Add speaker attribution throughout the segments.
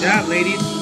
Speaker 1: job, ladies.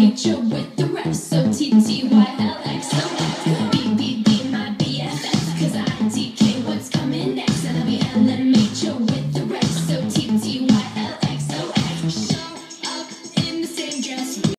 Speaker 1: with the rest. So my Cause I DK what's coming next. And I'll be with the rest.